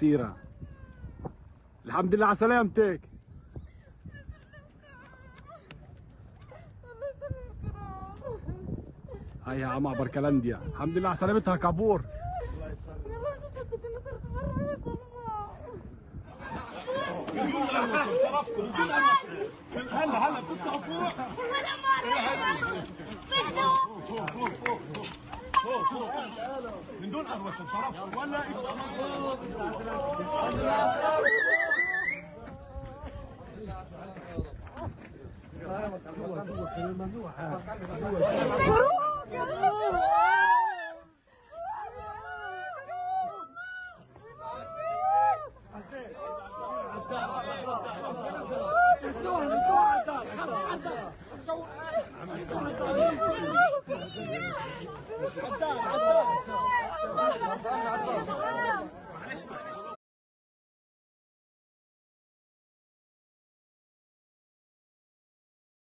السيرة. الحمد لله على سلامتك. هاي يا عم عبر كلنديا الحمد لله على سلامتها كابور. هلا هلا بتطلعوا فوق ولا مرة فوق فوق فوق فوق فوق من دون قهوة شرف ولا شروق ありがと